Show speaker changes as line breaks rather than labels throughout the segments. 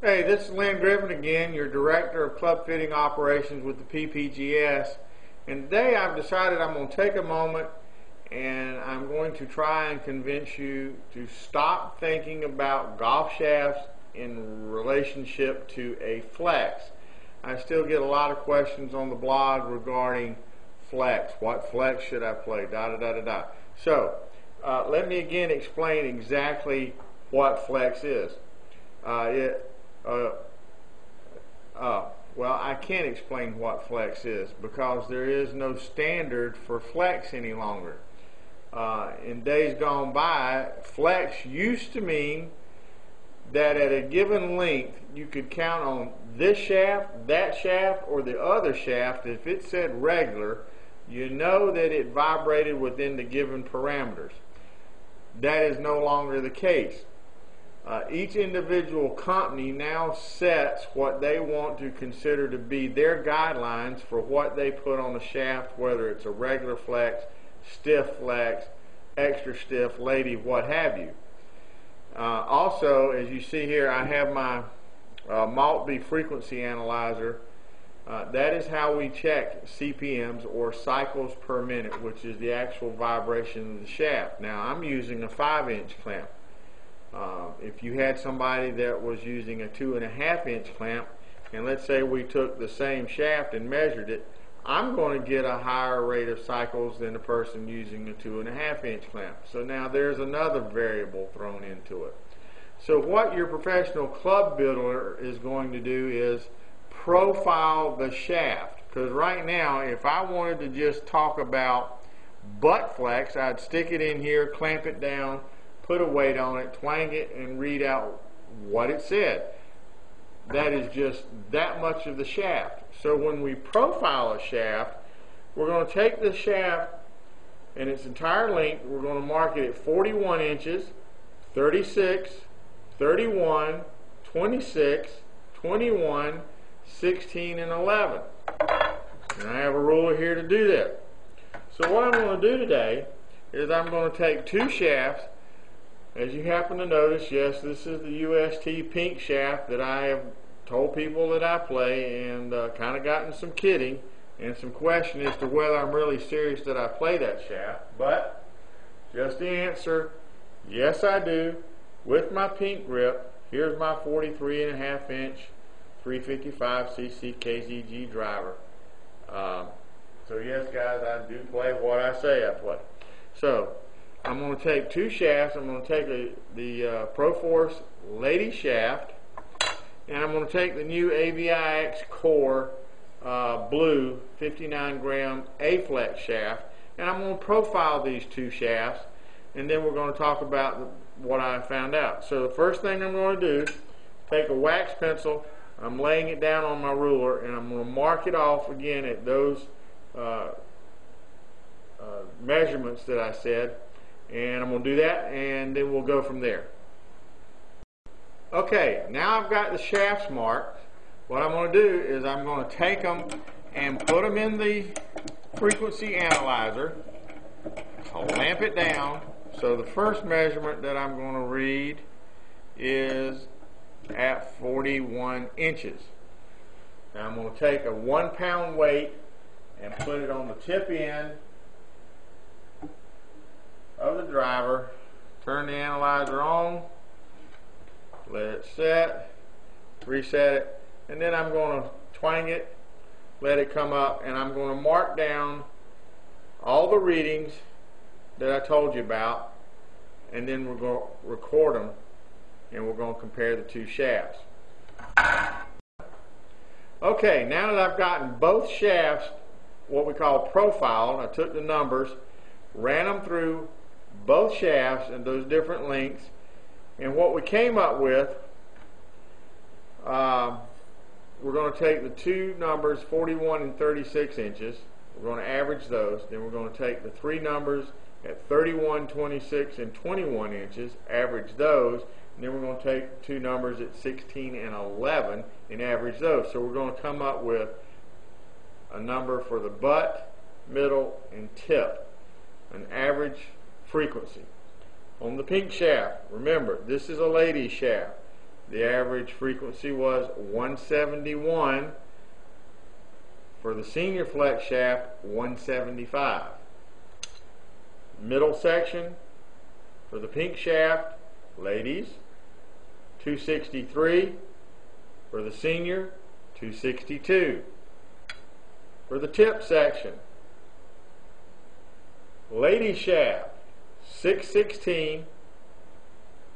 Hey, this is Lynn Griffin again, your Director of Club Fitting Operations with the PPGS. And today I've decided I'm going to take a moment and I'm going to try and convince you to stop thinking about golf shafts in relationship to a flex. I still get a lot of questions on the blog regarding flex. What flex should I play? Da da da da da. So, uh, let me again explain exactly what flex is. Uh, it, uh, uh, well, I can't explain what flex is because there is no standard for flex any longer. Uh, in days gone by, flex used to mean that at a given length you could count on this shaft, that shaft, or the other shaft. If it said regular, you know that it vibrated within the given parameters. That is no longer the case. Uh, each individual company now sets what they want to consider to be their guidelines for what they put on the shaft, whether it's a regular flex, stiff flex, extra stiff, lady, what have you. Uh, also, as you see here, I have my uh, Maltby frequency analyzer. Uh, that is how we check CPMs or cycles per minute, which is the actual vibration of the shaft. Now, I'm using a 5 inch clamp. If you had somebody that was using a two and a half inch clamp, and let's say we took the same shaft and measured it, I'm going to get a higher rate of cycles than the person using a two and a half inch clamp. So now there's another variable thrown into it. So what your professional club builder is going to do is profile the shaft. Because right now, if I wanted to just talk about butt flex, I'd stick it in here, clamp it down, put a weight on it, twang it, and read out what it said. That is just that much of the shaft. So when we profile a shaft, we're going to take the shaft in its entire length, we're going to mark it at 41 inches, 36, 31, 26, 21, 16, and 11. And I have a ruler here to do that. So what I'm going to do today is I'm going to take two shafts as you happen to notice, yes, this is the UST pink shaft that I have told people that I play and uh, kind of gotten some kidding and some question as to whether I'm really serious that I play that shaft. But just the answer, yes I do, with my pink grip. Here's my 43 and a half inch 355cc KZG driver. Um, so yes guys, I do play what I say I play. So I'm going to take two shafts. I'm going to take the uh, ProForce Lady shaft, and I'm going to take the new AVIX Core uh, Blue 59 gram A-flex shaft, and I'm going to profile these two shafts, and then we're going to talk about what I found out. So the first thing I'm going to do, take a wax pencil, I'm laying it down on my ruler, and I'm going to mark it off again at those uh, uh measurements that I said and I'm going to do that and then we'll go from there. Okay, now I've got the shafts marked. What I'm going to do is I'm going to take them and put them in the frequency analyzer, clamp it down. So the first measurement that I'm going to read is at 41 inches. Now I'm going to take a one pound weight and put it on the tip end of the driver, turn the analyzer on, let it set, reset it, and then I'm going to twang it, let it come up, and I'm going to mark down all the readings that I told you about, and then we're going to record them, and we're going to compare the two shafts. Okay, now that I've gotten both shafts, what we call profiled, I took the numbers, ran them through both shafts and those different lengths. And what we came up with, uh, we're going to take the two numbers, 41 and 36 inches. We're going to average those. Then we're going to take the three numbers at 31, 26, and 21 inches, average those. And then we're going to take two numbers at 16 and 11 and average those. So we're going to come up with a number for the butt, middle, and tip. An average frequency. On the pink shaft, remember, this is a lady shaft. The average frequency was 171. For the senior flex shaft, 175. Middle section for the pink shaft, ladies, 263. For the senior, 262. For the tip section, lady shaft, 616.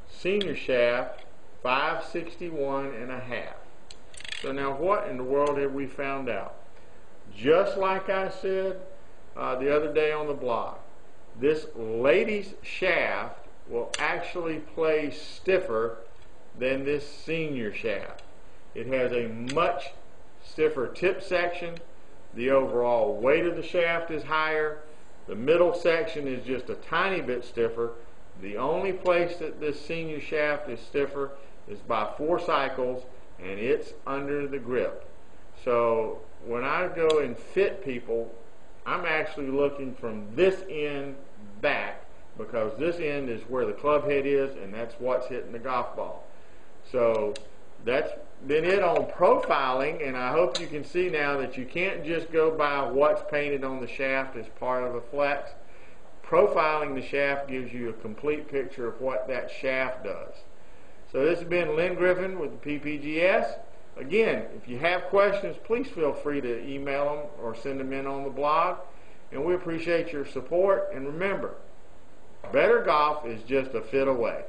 Senior shaft, 561 and a half. So now what in the world have we found out? Just like I said uh, the other day on the blog, this lady's shaft will actually play stiffer than this senior shaft. It has a much stiffer tip section. The overall weight of the shaft is higher. The middle section is just a tiny bit stiffer. The only place that this senior shaft is stiffer is by four cycles and it's under the grip. So when I go and fit people, I'm actually looking from this end back because this end is where the club head is and that's what's hitting the golf ball. So that's been it on profiling and I hope you can see now that you can't just go by what's painted on the shaft as part of a flex. Profiling the shaft gives you a complete picture of what that shaft does. So this has been Lynn Griffin with the PPGS. Again, if you have questions, please feel free to email them or send them in on the blog. And we appreciate your support. And remember, better golf is just a fit away.